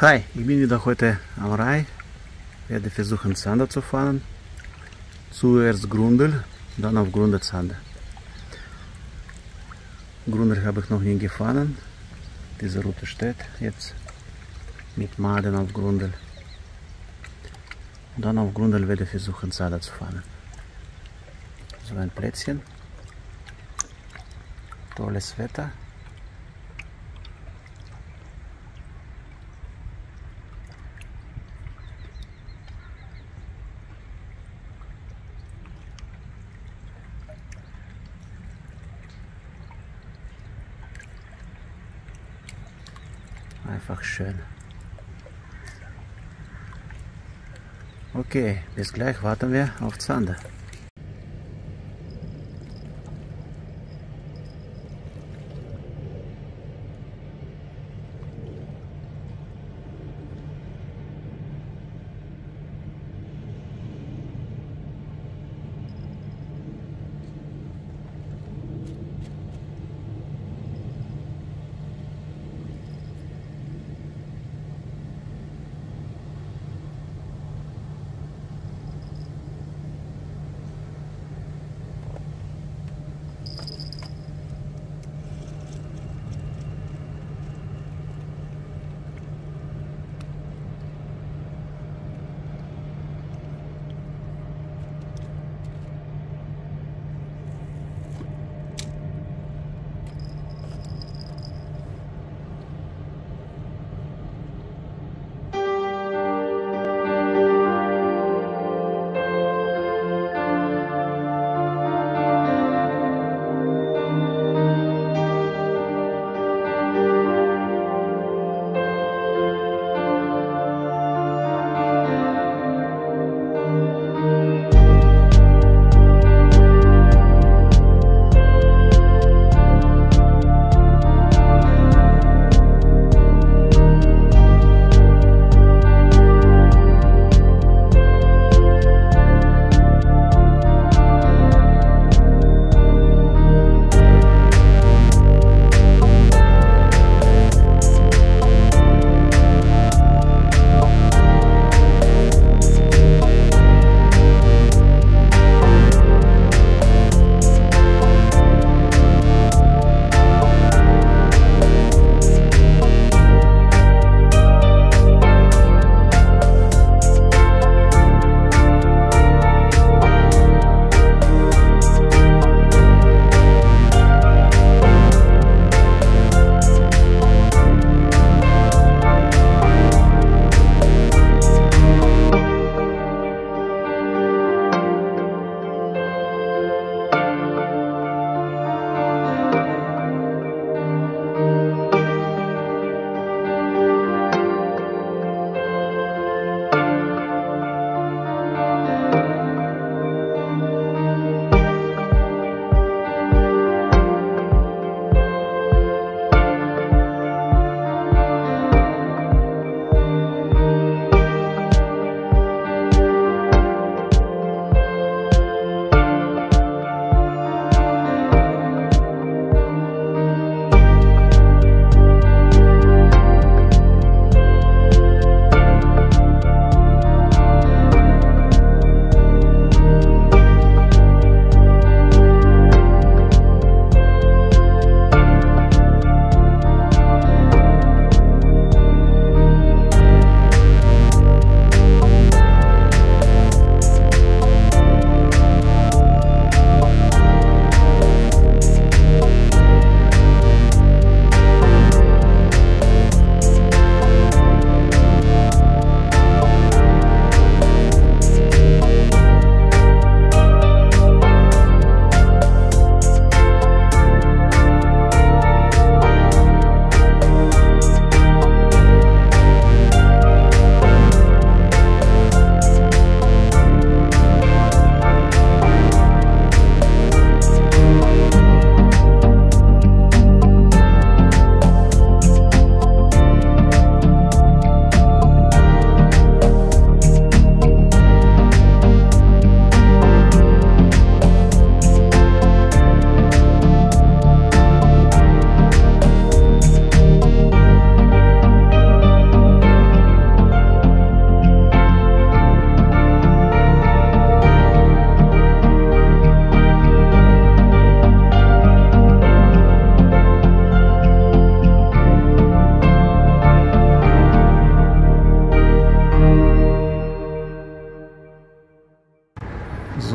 Hi, ich bin wieder heute am Rai. Werde versuchen Zander zu fahren. Zuerst Grundel, dann auf Grundel Zander. Grundel habe ich noch nie gefahren. Diese Route steht jetzt mit Maden auf Grundel. Und dann auf Grundel werde ich versuchen Zander zu fahren. So ein Plätzchen. Tolles Wetter. Einfach schön. Okay, bis gleich warten wir auf Zander.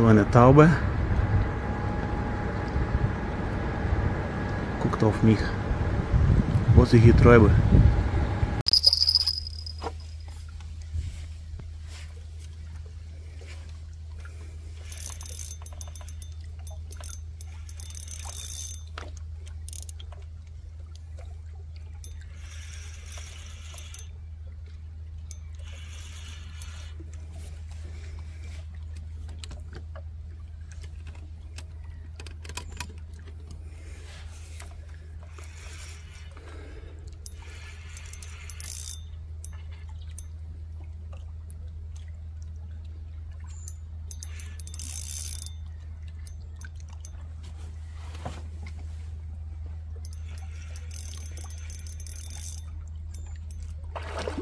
Eine Taube guckt auf mich, was ich hier treibe.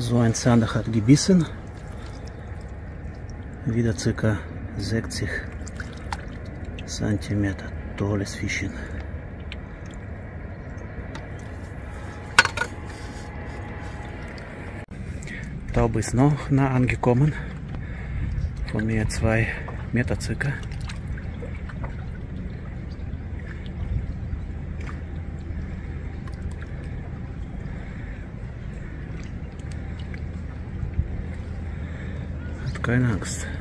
So ein Zander hat gebissen. Wieder circa 60 cm. Tolles Fischchen. Taube ist noch nah angekommen. Von mir zwei Meter circa. go next.